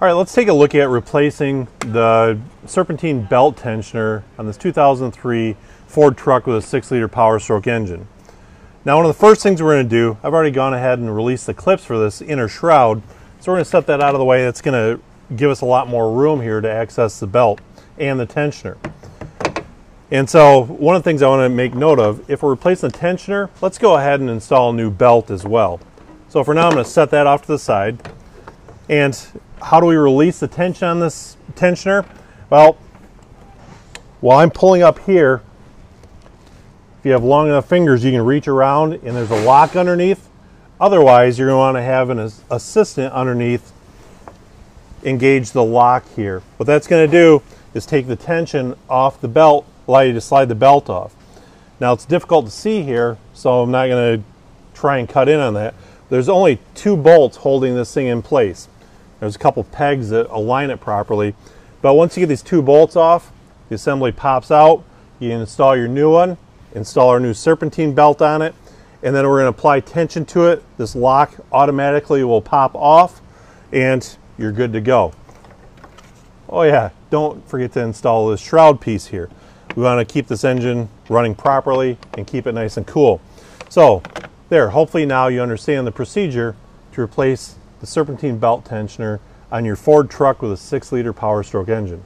All right, let's take a look at replacing the serpentine belt tensioner on this 2003 Ford truck with a 6 liter power stroke engine. Now one of the first things we're going to do, I've already gone ahead and released the clips for this inner shroud, so we're going to set that out of the way. That's going to give us a lot more room here to access the belt and the tensioner. And so one of the things I want to make note of, if we're replacing the tensioner, let's go ahead and install a new belt as well. So for now I'm going to set that off to the side. And how do we release the tension on this tensioner? Well, while I'm pulling up here, if you have long enough fingers, you can reach around and there's a lock underneath. Otherwise, you're going to want to have an assistant underneath engage the lock here. What that's going to do is take the tension off the belt, allow you to slide the belt off. Now it's difficult to see here, so I'm not going to try and cut in on that. There's only two bolts holding this thing in place. There's a couple pegs that align it properly. But once you get these two bolts off, the assembly pops out. You install your new one, install our new serpentine belt on it, and then we're going to apply tension to it. This lock automatically will pop off, and you're good to go. Oh yeah, don't forget to install this shroud piece here. We want to keep this engine running properly and keep it nice and cool. So there, hopefully now you understand the procedure to replace the serpentine belt tensioner on your Ford truck with a 6 liter Power Stroke engine.